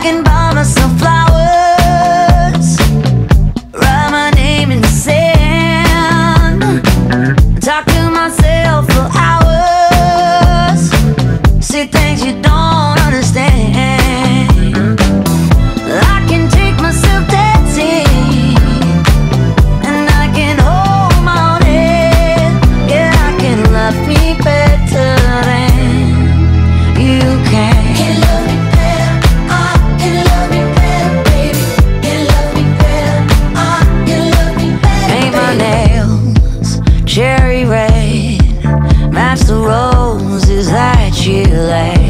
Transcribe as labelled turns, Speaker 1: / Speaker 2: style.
Speaker 1: bragging about that you left